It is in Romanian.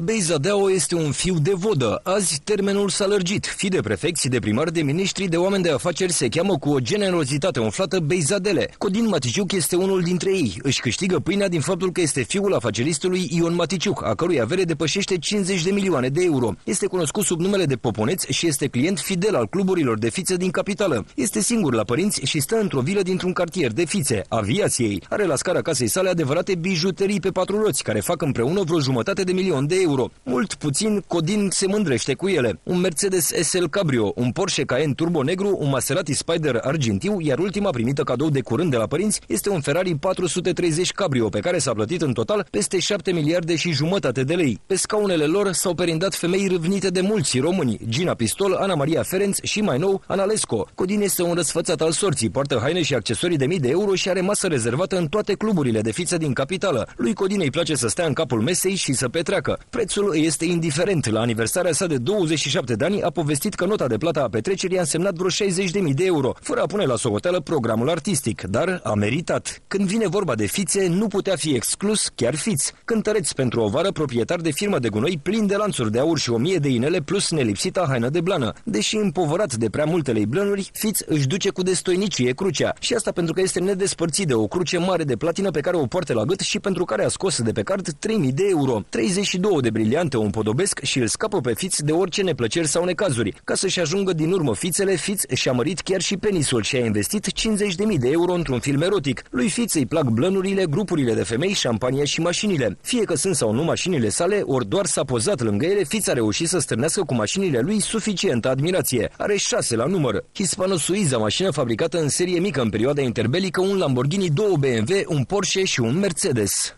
Beizadeo este un fiu de vodă. Azi termenul s-a lărgit. Fi de prefecți, de primari, de miniștri, de oameni de afaceri se cheamă cu o generozitate umflată Beizadele. Codin Maticiuc este unul dintre ei. Își câștigă pâinea din faptul că este fiul afaceristului Ion Maticiuc, a cărui avere depășește 50 de milioane de euro. Este cunoscut sub numele de Poponeț și este client fidel al cluburilor de fițe din capitală. Este singur la părinți și stă într-o vilă dintr-un cartier de fițe, aviației. Are la scara casei sale adevărate bijuterii pe patru roți, care fac împreună vreo jumătate de milion de euro. Mult puțin, Codin se mândrește cu ele. Un Mercedes SL Cabrio, un Porsche Cayenne turbo negru, un Maserati Spider argintiu, iar ultima primită cadou de curând de la părinți este un Ferrari 430 Cabrio, pe care s-a plătit în total peste 7 miliarde și jumătate de lei. Pe scaunele lor s-au perindat femei râvnite de mulți români, Gina Pistol, Ana Maria Ferenț și mai nou Ana Lesco. Codin este un răsfățat al sorții, poartă haine și accesorii de mii de euro și are masă rezervată în toate cluburile de fițe din capitală. Lui Codin îi place să stea în capul mesei și să petreacă. Prețul este indiferent. La aniversarea sa de 27 de ani a povestit că nota de plată a petrecerii a însemnat vreo 60.000 de euro, fără a pune la socoteală programul artistic, dar a meritat. Când vine vorba de fițe, nu putea fi exclus chiar fiț. Cântăreț pentru o vară, proprietar de firmă de gunoi plin de lanțuri de aur și o mie de inele plus nelipsita haină de blană. Deși împovărat de prea multele blănuri, fiț își duce cu destoinicie crucea. Și asta pentru că este nedespărțit de o cruce mare de platină pe care o poartă la gât și pentru care a scos de pe card 3000 de euro. 32 de briliante o împodobesc și îl scapă pe fiț de orice neplăceri sau necazuri. Ca să-și ajungă din urmă fițele, fiț și-a mărit chiar și penisul și a investit 50.000 de euro într-un film erotic. Lui fiț îi plac blănurile, grupurile de femei, șampania și mașinile. Fie că sunt sau nu mașinile sale, ori doar s-a pozat lângă ele, fiț a reușit să stârnească cu mașinile lui suficientă admirație. Are șase la număr. Hispano-Suiza, mașină fabricată în serie mică în perioada interbelică, un Lamborghini, două BMW, un Porsche și un Mercedes.